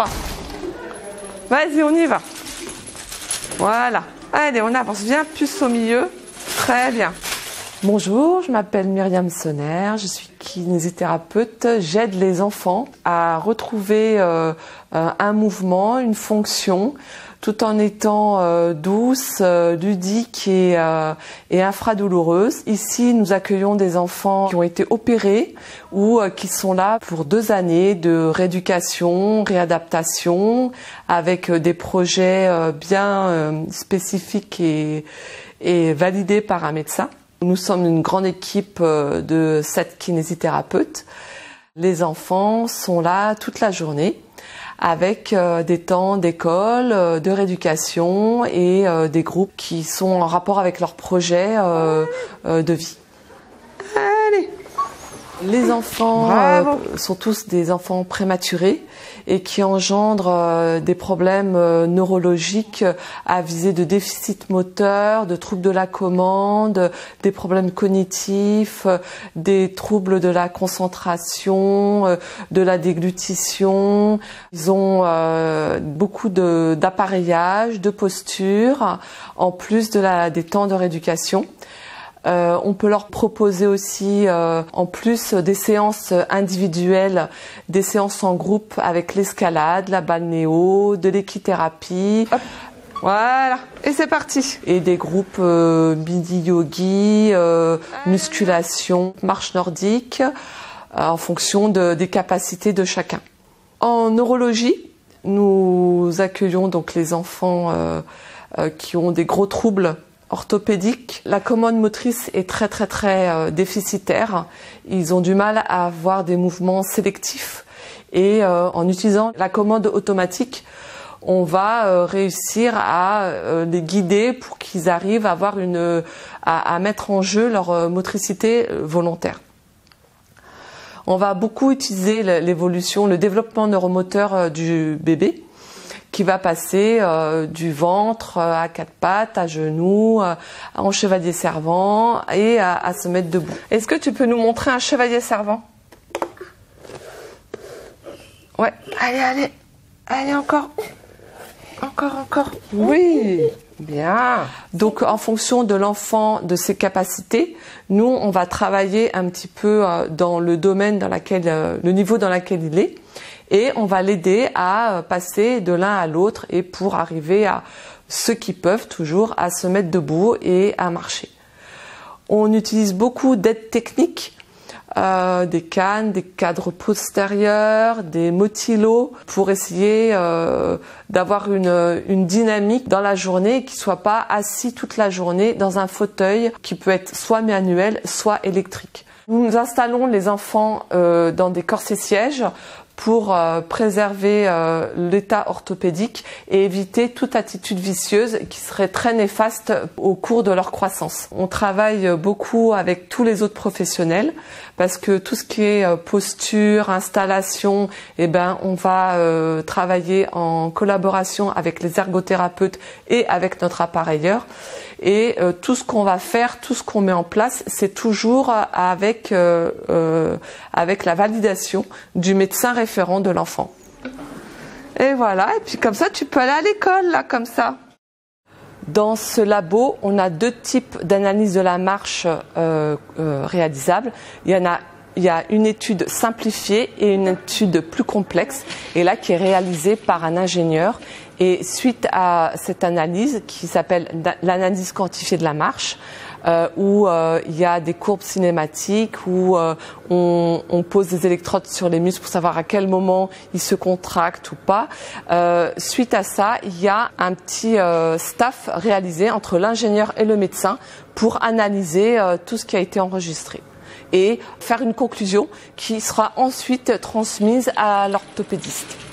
3. Vas-y, on y va. Voilà. Allez, on avance. Viens plus au milieu. Très bien. Bonjour, je m'appelle Myriam Sonner, je suis kinésithérapeute. J'aide les enfants à retrouver euh, un mouvement, une fonction, tout en étant euh, douce, euh, ludique et, et infradouloureuse. Ici, nous accueillons des enfants qui ont été opérés ou qui sont là pour deux années de rééducation, réadaptation, avec des projets bien spécifiques et, et validés par un médecin. Nous sommes une grande équipe euh, de sept kinésithérapeutes. Les enfants sont là toute la journée avec euh, des temps d'école, euh, de rééducation et des groupes qui sont en rapport avec leur projet de vie. Les enfants sont tous des enfants prématurés et qui engendre euh, des problèmes euh, neurologiques à visée de déficit moteur, de troubles de la commande, des problèmes cognitifs, des troubles de la concentration, euh, de la déglutition. Ils ont beaucoup d'appareillage, de, posture, en plus de la, des temps de rééducation. Euh, on peut leur proposer aussi, euh, en plus des séances individuelles, des séances en groupe avec l'escalade, la balnéo, de l'équithérapie. Voilà, et c'est parti. Et des groupes euh, midi yogi, euh, musculation, marche nordique, en fonction de, des capacités de chacun. En neurologie, nous accueillons donc les enfants qui ont des gros troubles orthopédique. La commande motrice est très très très euh, déficitaire. Ils ont du mal à avoir des mouvements sélectifs et euh, en utilisant la commande automatique, on va euh, réussir à les guider pour qu'ils arrivent à avoir une à, mettre en jeu leur motricité volontaire. On va beaucoup utiliser l'évolution, le développement neuromoteur du bébé qui va passer euh, du ventre euh, à quatre pattes, à genoux, euh, en chevalier servant et à, se mettre debout. Est-ce que tu peux nous montrer un chevalier servant? Ouais, allez, allez, allez encore, encore, encore. Oui, bien. Donc en fonction de l'enfant, de ses capacités, nous on va travailler un petit peu dans le domaine dans lequel, le niveau dans lequel il est et on va l'aider à euh, passer de l'un à l'autre et pour arriver à ceux qui peuvent toujours à se mettre debout et à marcher. On utilise beaucoup d'aides techniques, euh, des cannes, des cadres postérieurs, des motilos pour essayer euh, d'avoir une, dynamique dans la journée qui soit pas assis toute la journée dans un fauteuil qui peut être soit manuel, soit électrique. Nous installons les enfants dans des corsets sièges pour euh, préserver euh, l'état orthopédique et éviter toute attitude vicieuse qui serait très néfaste au cours de leur croissance. On travaille beaucoup avec tous les autres professionnels parce que tout ce qui est euh, posture, installation, eh ben on va travailler en collaboration avec les ergothérapeutes et avec notre appareilleur et tout ce qu'on va faire, tout ce qu'on met en place, c'est toujours avec avec la validation du médecin de l'enfant. Et voilà, et puis comme ça, tu peux aller à l'école, là, comme ça. Dans ce labo, on a deux types d'analyse de la marche euh, euh, réalisables. Il y en a il y a une étude simplifiée et une étude plus complexe, et là qui est réalisée par un ingénieur. Et suite à cette analyse, qui s'appelle l'analyse quantifiée de la marche, euh, où euh, il y a des courbes cinématiques, où euh, on, on, pose des électrodes sur les muscles pour savoir à quel moment ils se contractent ou pas. suite à ça, il y a un petit staff réalisé entre l'ingénieur et le médecin pour analyser tout ce qui a été enregistré et faire une conclusion qui sera ensuite transmise à l'orthopédiste.